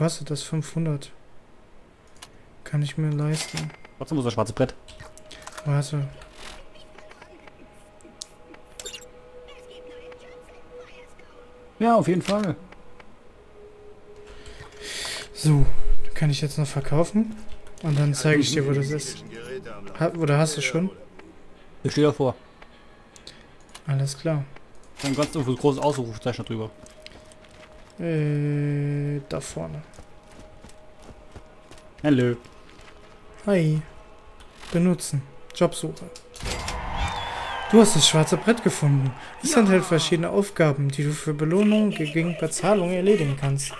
kostet das? 500. Kann ich mir leisten. Trotzdem muss das schwarze Brett. Warte. Ja, auf jeden Fall. So, kann ich jetzt noch verkaufen? Und dann zeige ich dir, wo das ist. Ha oder hast du schon? Ich stehe davor. Alles klar. Ein ganz großes Ausrufezeichen drüber. Äh, da vorne. Hallo. Hi. Benutzen. Jobsuche. Du hast das schwarze Brett gefunden. Es enthält verschiedene Aufgaben, die du für Belohnung gegen Bezahlung erledigen kannst.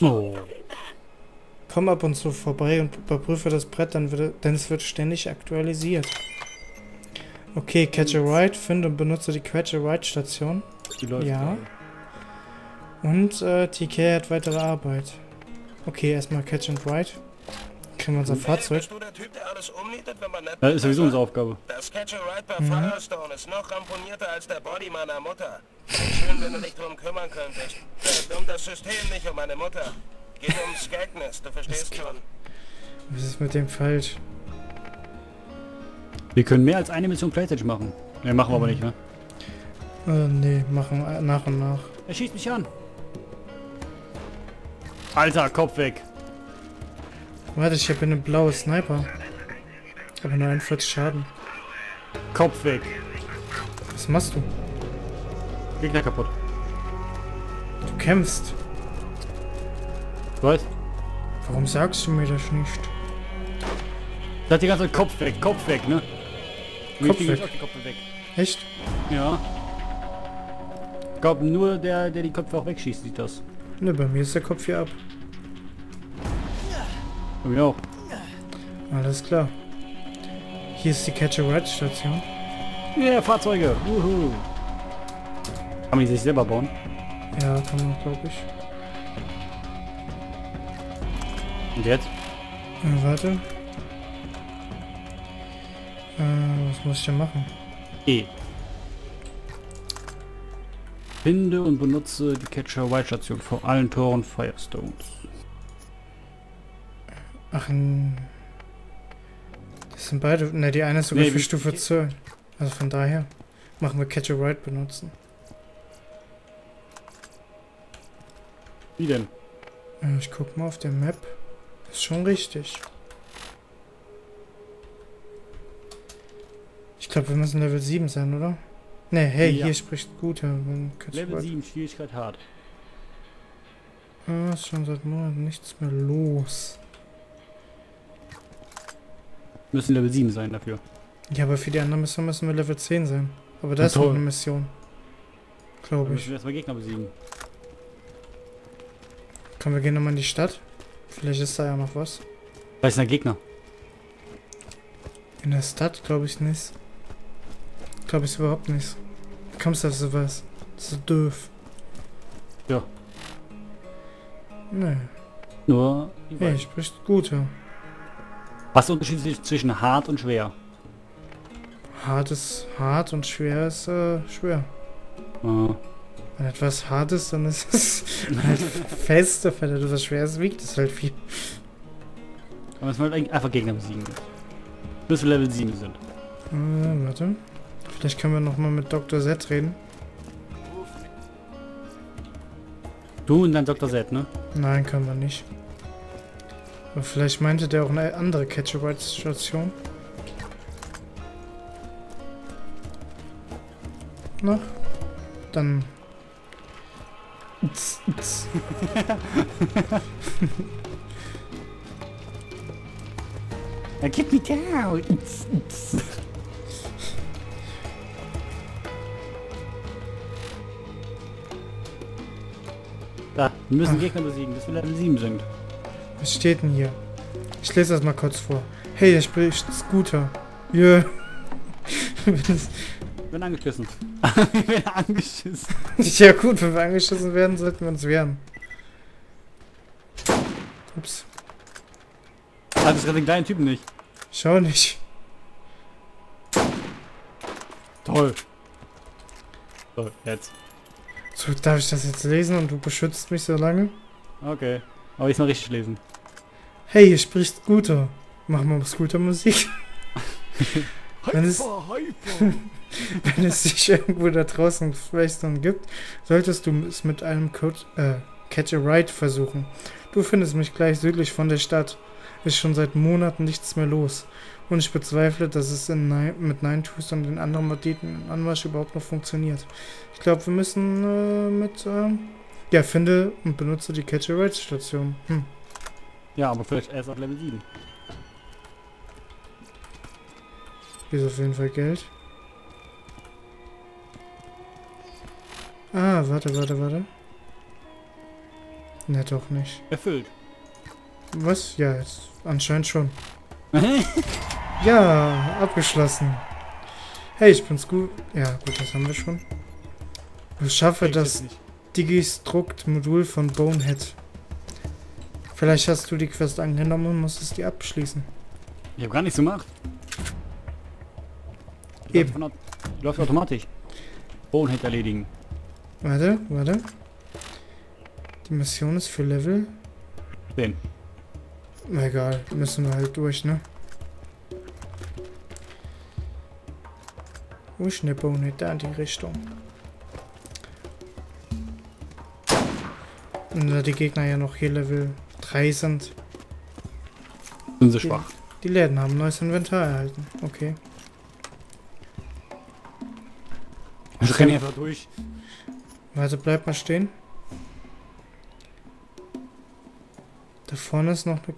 Oh. Komm ab und zu vorbei und überprüfe das Brett, dann wird, denn es wird ständig aktualisiert. Okay, Catch a Ride. Finde und benutze die Catch a Ride Station. Die läuft Ja. gerade. Und äh, TK hat weitere Arbeit. Okay, erstmal Catch and Ride. Kriegen wir unser Fahrzeug. Bist du der Typ, der alles umnietet, wenn man nicht Das ist sowieso unsere Aufgabe. Das Catch a Ride bei Mhm. Firestone ist noch ramponierter als der Body meiner Mutter. Schön, wenn du dich drum kümmern könntest. Um das System, nicht um meine Mutter. Geht um Skagnes, du verstehst schon. Was ist mit dem falsch? Wir können mehr als eine Mission Playstation machen. Ne, machen wir aber nicht, ne? Äh, nee, machen äh, nach und nach. Er schießt mich an. Alter, Kopf weg. Warte, ich habe eine blaue Sniper. Aber nur 41 Schaden. Kopf weg. Was machst du? Gegner kaputt. Du kämpfst. Was? Warum sagst du mir das nicht? Da hat die ganze Zeit Kopf weg, Kopf weg, ne? Mir Kopf weg. auch die Köpfe weg. Echt? Ja. Ich glaube, nur der, der die Köpfe auch wegschießt, sieht das. Ne, bei mir ist der Kopf hier ab. Bei mir auch. Alles klar. Hier ist die Catch a Ride Station. Ja, Fahrzeuge. Uhu. Kann man die sich selber bauen? Ja, kann man, glaube ich. Und jetzt? Äh, warte. Äh, was muss ich denn machen? E. Finde und benutze die Catcher White Station vor allen Toren Firestones. Ach, das sind beide. Ne, die eine ist sogar Nee, für Stufe 2. Also von daher machen wir Catch a Ride benutzen. Wie denn? Äh, ich guck mal auf der Map. Ist schon richtig. Ich glaube, wir müssen Level 7 sein, oder? Ne, hey, Ja. hier spricht Guter. wenn Catch a Level Ride- 7, Schwierigkeit hart. Ah, ist schon seit Monaten nichts mehr los. Müssen Level 7 sein dafür. Ja, aber für die andere Mission müssen wir Level 10 sein. Aber das ist noch eine Mission. Glaube ich. erstmal Gegner besiegen. Komm, wir gehen nochmal in die Stadt. Vielleicht ist da ja noch was. Da ist ein Gegner. In der Stadt glaube ich nicht. Glaube ich überhaupt nicht. Wie kommst du auf sowas? So doof. Ja. Nee. Nur. Hey, beiden. spricht Guter. Was ist der Unterschied zwischen- hart und schwer? Hart ist hart und schwer ist äh, schwer. Ah. Wenn etwas hart ist, dann ist es halt fest. Wenn etwas schwer ist, wiegt es halt viel. Aber müssen wir halt einfach Gegner besiegen. Bis wir Level 7 sind. Äh, warte. Vielleicht können wir nochmal mit Dr. Z reden. Du und dein Dr. Z, ne? Nein, können wir nicht. Aber vielleicht meinte der auch eine andere Catch-a-Ride-Station. Na? Dann. Tz, tz. Ja, gib me down! Da, wir müssen Ach. Gegner besiegen, bis wir Level 7 sind. Was steht denn hier? Ich lese das mal kurz vor. Hey, der spricht Scooter. Ja. Ich bin angeschissen. ich bin angeschissen. ja gut, wenn wir angeschossen werden, sollten wir uns wehren. Ups. Ah, das ist den kleinen Typen nicht. Schau nicht. Toll. So, jetzt. So, darf ich das jetzt lesen und du beschützt mich so lange? Okay. Aber ich mal richtig lesen. Hey, hier spricht Scooter. Mach mal Scooter-Musik. Wenn es- hyper. Wenn es dich irgendwo da draußen vielleicht noch gibt, solltest du es mit einem Code, äh, Catch a Ride versuchen. Du findest mich gleich südlich von der Stadt. Ist schon seit Monaten nichts mehr los. Und ich bezweifle, dass es in Nine, mit Nine Tools und den anderen Banditen im Anmarsch überhaupt noch funktioniert. Ich glaube, wir müssen äh, mit, äh, ja, finde und benutze die Catch Ride Station. Hm. Ja, aber vielleicht erst auf Level 7. Hier ist auf jeden Fall Geld. Ah, warte, warte, warte. Ne, doch nicht. Erfüllt. Was? Ja, jetzt anscheinend schon. Ja, abgeschlossen. Hey, ich bin's gut. Ja, gut, das haben wir schon. Ich schaffe das Digistruct-Modul von Bonehead. Vielleicht hast du die Quest angenommen und musstest die abschließen. Ich habe gar nichts gemacht. Eben. Läuft, läuft automatisch. Bonehead erledigen. Warte, warte. Die Mission ist für Level. 10. Na Egal, müssen wir halt durch, ne? Wo ist eine Bohne? Da in die Richtung. Und da die Gegner ja noch hier Level 3 sind. Sind sie schwach. Die Läden haben neues Inventar erhalten. Okay. Ich renne einfach durch. Warte, bleib mal stehen. Da vorne ist noch eine...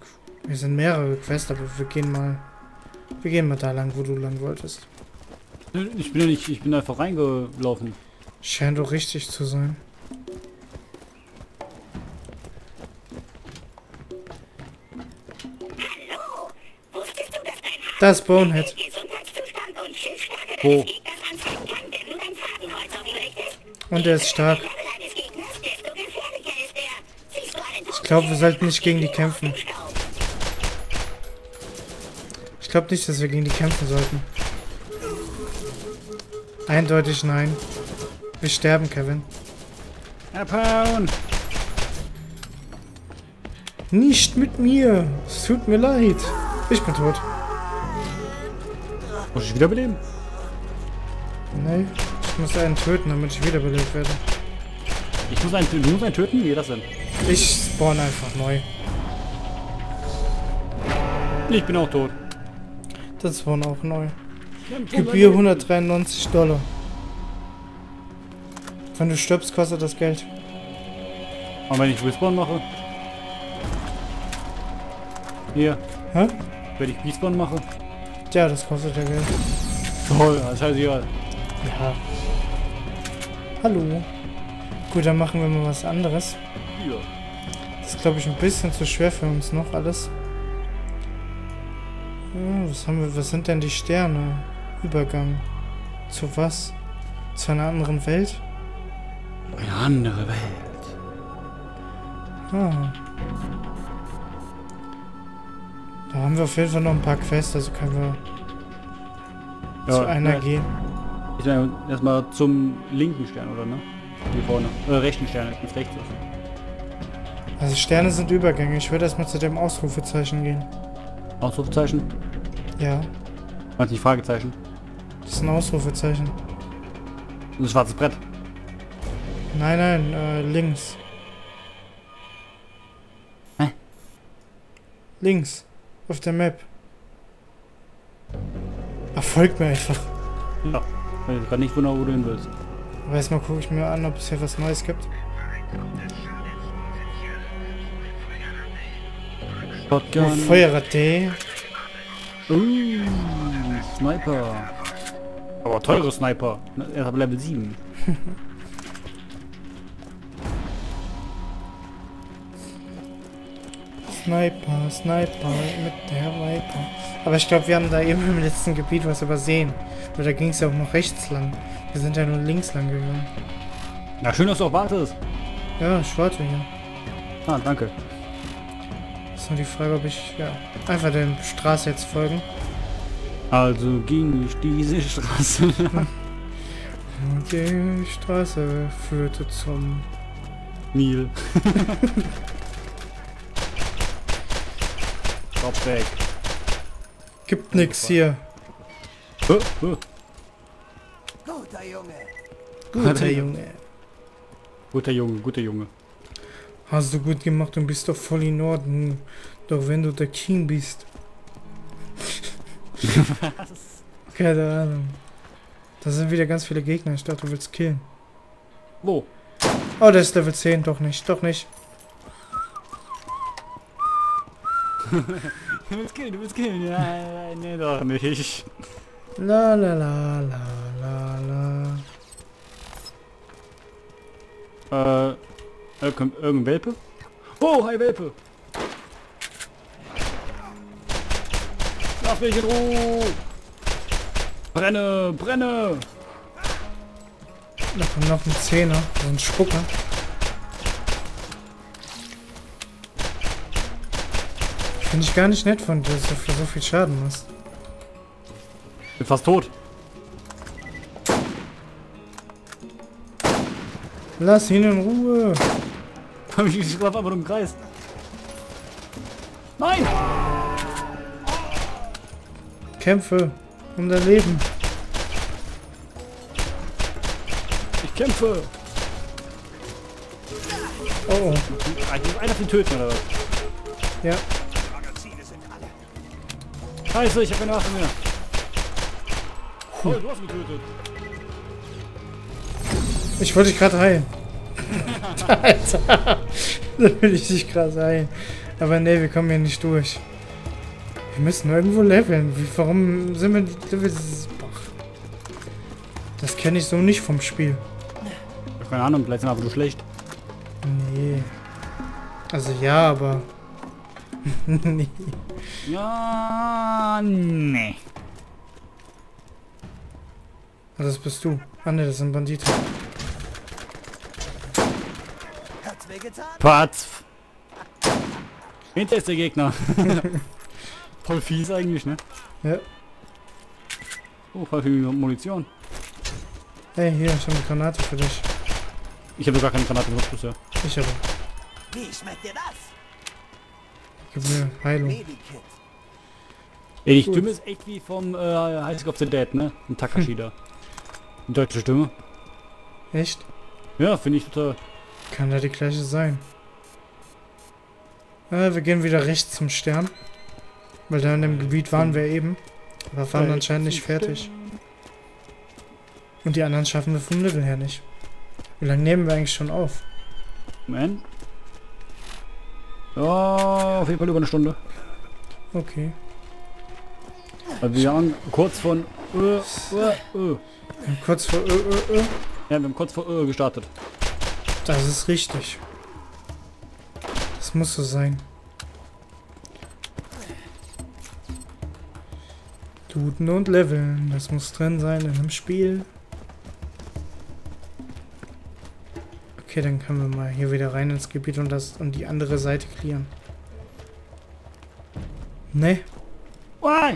Wir sind mehrere Quests, aber wir gehen mal... Wir gehen mal da lang, wo du lang wolltest. Ich bin ja nicht, ich bin einfach reingelaufen. Scheint doch richtig zu sein. Das ist Bonehead. Wo? Und er ist stark. Ich glaube, wir sollten nicht gegen die kämpfen. Ich glaube nicht, dass wir gegen die kämpfen sollten. Eindeutig nein. Wir sterben, Kevin. Abhauen! Nicht mit mir. Es tut mir leid. Ich bin tot. Muss ich wiederbeleben? Nee, ich muss einen töten, damit ich wiederbelebt werde. Ich muss einen, du musst einen töten? Wie geht das denn? Ich spawn einfach neu. Ich bin auch tot. Das spawn auch neu. Gebühr 193 Dollar. Wenn du stirbst, kostet das Geld. Und wenn ich Respawn mache? Hier. Hä? Wenn ich Respawn mache? Ja, das kostet ja Geld. Toll, das heißt ja. Ja. Hallo. Gut, dann machen wir mal was anderes. Hier. Das ist, glaube ich, ein bisschen zu schwer für uns noch alles. Ja, was haben wir? Was sind denn die Sterne? Übergang. Zu was? Zu einer anderen Welt? Eine andere Welt. Ah. Haben wir auf jeden Fall noch ein paar Quests, also können wir zu einer ja. gehen. Ich sag erstmal zum linken Stern, oder ne? Hier vorne. Äh, rechten Stern, wenn es rechts. Also Sterne sind Übergänge. Ich würde erstmal zu dem Ausrufezeichen gehen. Ausrufezeichen? Ja, Meinst nicht Fragezeichen? das ist ein Ausrufezeichen. Und ein schwarzes Brett. Nein, nein, äh, links. Hä? Links. Auf der Map. Erfolgt mir einfach. Ja. Ich kann nicht wundern, wo du hin willst. Aber erstmal gucke ich mir an, ob es hier was Neues gibt. Shotgun. Feuerratte. Uh, Sniper. Aber teure Sniper. Er hat Level 7. Sniper, Sniper mit der Viper. Aber ich glaube, wir haben da eben im letzten Gebiet was übersehen. Weil da ging es ja auch noch rechts lang. Wir sind ja nur links lang gegangen. Na, schön, dass du auch wartest. Ja, ich warte hier. Ah, danke. Ist nur die Frage, ob ich ja einfach der Straße jetzt folgen. Also ging ich diese Straße. Und die Straße führte zum. Nil. Kopf weg. Gibt nix hier. Guter Junge. Guter Junge. Guter Junge, guter Junge. Hast du gut gemacht und bist doch voll in Ordnung. Doch wenn du der King bist. Keine Ahnung. Da sind wieder ganz viele Gegner. Ich dachte, du willst killen. Wo? Oh, der ist Level 10. Doch nicht. Doch nicht. Du willst killen, du willst killen. Ja, nee, doch nicht. La la la la la la. Äh, äh, kommt irgendein Welpe? Oh, hi Welpe! Lass mich in Ruhe! Brenne, brenne! Da kommt noch ein Zehner. So ein Spucker. Finde ich gar nicht nett von dir, dass du für so viel Schaden machst. Bin fast tot. Lass ihn in Ruhe. Hab ich ich lauf einfach Kreis. Nein! Kämpfe um dein Leben. Ich kämpfe! Oh, oh. Einer den töten oder was? Ja. Scheiße, ich hab keine Waffe mehr. Oh, du hast mich getötet. Ich wollte dich gerade heilen. Alter. Da will ich dich gerade heilen. Aber nee, wir kommen hier nicht durch. Wir müssen irgendwo leveln. Wie, warum sind wir Level... Das kenne ich so nicht vom Spiel. Ich hab keine Ahnung, vielleicht sind aber nur schlecht. Nee. Also ja, aber... nee. Ja, nee. Ah, Das bist du. Ah ne, das sind Banditen. Patz. Hinter ist der Gegner. Voll fies eigentlich, ne? Ja. Oh, voll viel Munition. Hey, hier, ich habe eine Granate für dich. Ich habe gar keine Granate benutzt bisher. Ich aber. Wie schmeckt dir das? Gib mir Heilung. Ey, die. Stimme ist echt wie vom äh, School of the Dead, ne? Ein Takashi da. Die deutsche Stimme. Echt? Ja, finde ich total. Kann da die gleiche sein. Äh, wir gehen wieder rechts zum Stern. Weil da in dem Gebiet waren wir eben. Aber waren Rechts anscheinend nicht fertig. Und die anderen schaffen wir vom Level her nicht. Wie lange nehmen wir eigentlich schon auf? Man. Ja, auf jeden Fall über eine Stunde. Okay. Also wir haben kurz von äh, äh, äh. Wir haben kurz vor... Ö, ö, ö. Ja, wir haben kurz vor äh gestartet. Das ist richtig. Das muss so sein. Looten und Leveln. Das muss drin sein in einem Spiel. Okay, dann können wir mal hier wieder rein ins Gebiet und das und die andere Seite clearen. Ne, Why?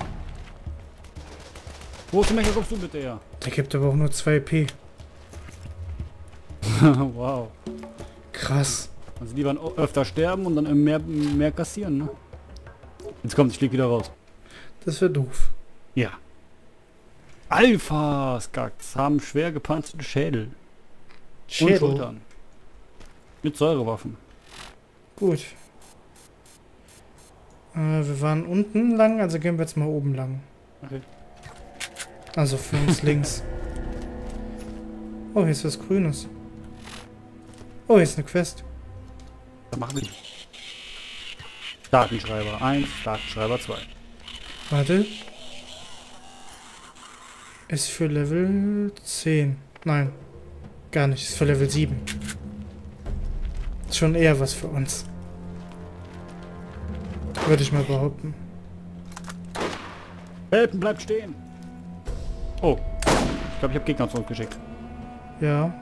Wo zum Mecher kommst du bitte her? der gibt aber auch nur 2 P. wow. Krass. Also lieber öfter sterben und dann mehr, mehr kassieren, ne? Jetzt kommt, ich flieg wieder raus. Das wäre doof. Ja. Alpha-Skaks haben schwer gepanzerte Schädel. Und Schädel. Schultern. Mit Säurewaffen. Gut. Äh, wir waren unten lang, also gehen wir jetzt mal oben lang. Okay. Also für uns links. Oh, hier ist was Grünes. Oh, hier ist eine Quest. Was machen wir? Datenschreiber 1, Datenschreiber 2. Warte. Ist für Level 10. Nein. Gar nicht. Ist für Level 7. Ist schon eher was für uns. Würde ich mal behaupten. Welpen, bleibt stehen! Oh. Ich glaube, ich habe Gegner zurückgeschickt. Ja.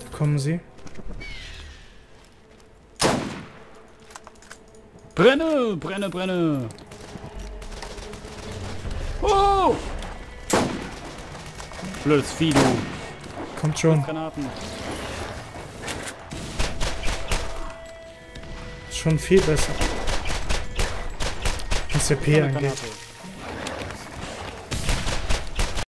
Da kommen sie. Brenne, brenne, brenne! Oh! Blödes Vieh, du. Kommt schon. Granaten. schon viel besser. Was der P angeht. Granate.